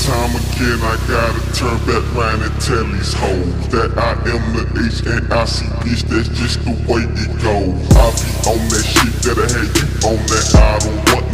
Time again, I gotta turn back round and tell these hoes that I am the HNIC bitch, that's just the way it goes. I be on that shit that I had you on that I don't want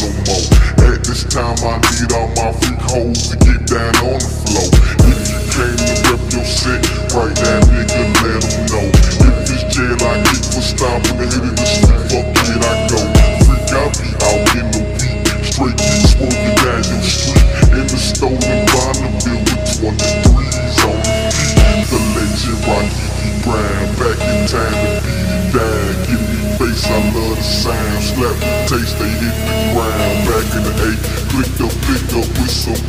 back in time to be down. Give me face, I love the sound. Slap the taste, they hit the ground. Back in the eight, click the click up with some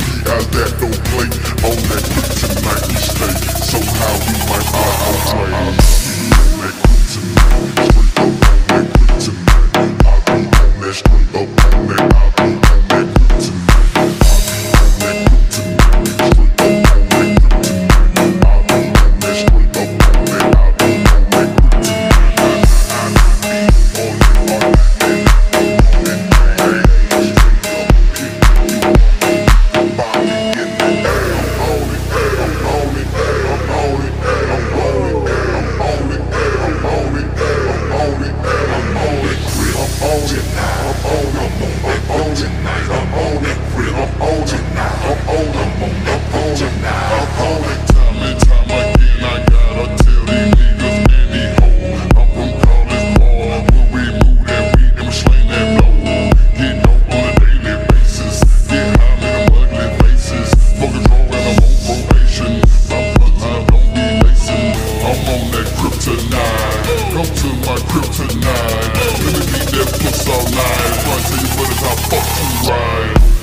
all night. Try to take for the top, fuck you right.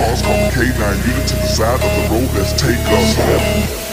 cars called K9 unit to the side of the road, let's take us home.